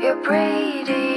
You're pretty.